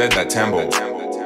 Said that tempo.